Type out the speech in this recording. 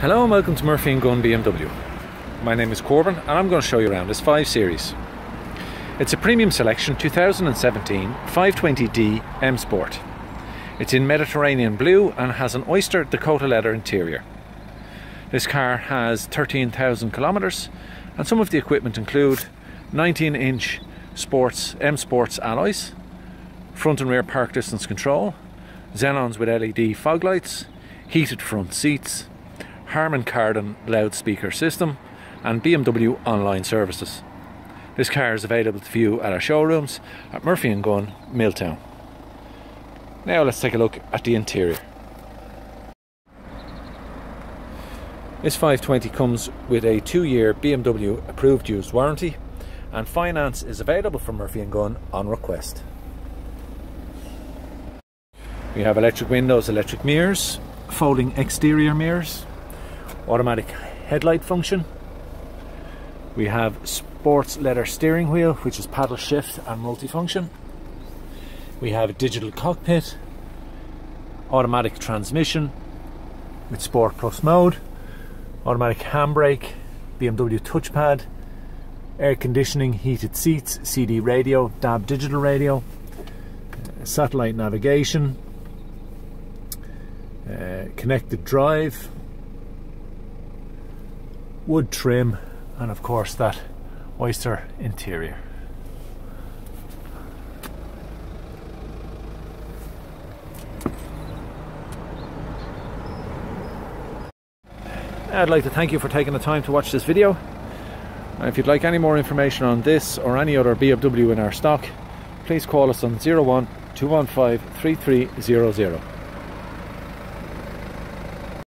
Hello and welcome to Murphy & Gunn BMW. My name is Corban and I'm going to show you around this 5 Series. It's a premium selection 2017 520D M Sport. It's in Mediterranean blue and has an oyster Dakota leather interior. This car has 13,000 kilometers and some of the equipment include 19 inch sports M Sports alloys, front and rear park distance control, xenons with LED fog lights, heated front seats, Harman Kardon loudspeaker system and BMW online services. This car is available to view at our showrooms at Murphy & Gunn, Milltown. Now let's take a look at the interior. This 520 comes with a two-year BMW approved used warranty and finance is available from Murphy & Gunn on request. We have electric windows, electric mirrors, folding exterior mirrors, automatic headlight function. We have sports leather steering wheel, which is paddle shift and multifunction. We have a digital cockpit, automatic transmission with Sport Plus mode, automatic handbrake, BMW touchpad, air conditioning, heated seats, CD radio, DAB digital radio, satellite navigation, uh, connected drive, wood trim and of course that oyster interior. I'd like to thank you for taking the time to watch this video. If you'd like any more information on this or any other BMW in our stock, please call us on 01 215 3300.